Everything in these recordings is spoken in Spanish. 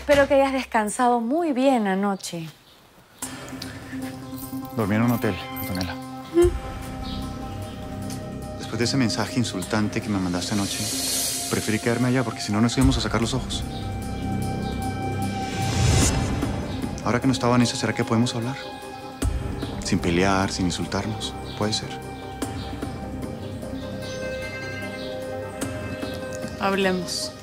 Espero que hayas descansado muy bien anoche. Dormí en un hotel, Antonella. Después de ese mensaje insultante que me mandaste anoche, preferí quedarme allá porque si no nos íbamos a sacar los ojos. Ahora que no está Vanessa, ¿será que podemos hablar? Sin pelear, sin insultarnos. Puede ser. Hablemos.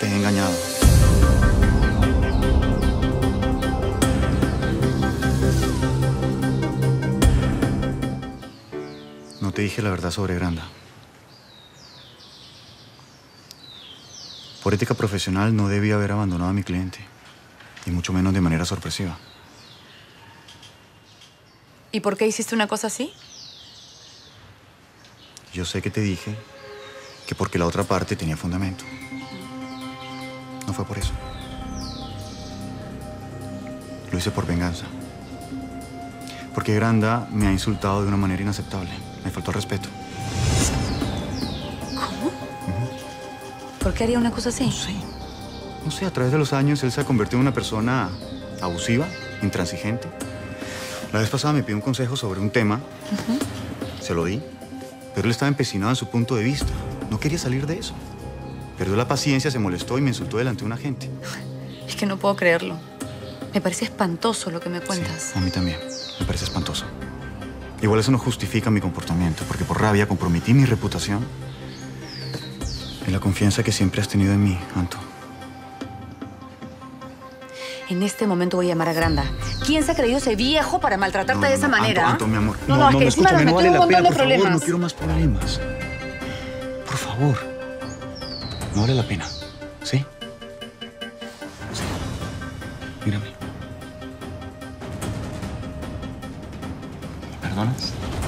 Te he engañado. No te dije la verdad sobre Granda. Por ética profesional no debía haber abandonado a mi cliente, y mucho menos de manera sorpresiva. ¿Y por qué hiciste una cosa así? Yo sé que te dije que porque la otra parte tenía fundamento. No fue por eso. Lo hice por venganza. Porque Granda me ha insultado de una manera inaceptable. Me faltó respeto. ¿Por qué haría una cosa así? No sé. No sé, a través de los años él se ha convertido en una persona abusiva, intransigente. La vez pasada me pidió un consejo sobre un tema. Se lo di. Pero él estaba empecinado en su punto de vista. No quería salir de eso. Perdió la paciencia, se molestó y me insultó delante de un agente. Es que no puedo creerlo. Me parece espantoso lo que me cuentas. Sí, a mí también. Me parece espantoso. Igual eso no justifica mi comportamiento, porque por rabia comprometí mi reputación y la confianza que siempre has tenido en mí, Anto. En este momento voy a llamar a Granda. ¿Quién se ha creído ese viejo para maltratarte No, de esa no, manera? Anto, Anto, mi amor. No, no, es que encima nos metió un montón de problemas. no quiero más problemas. Por favor. No vale la pena, ¿sí? Sí. Mírame. ¿Me?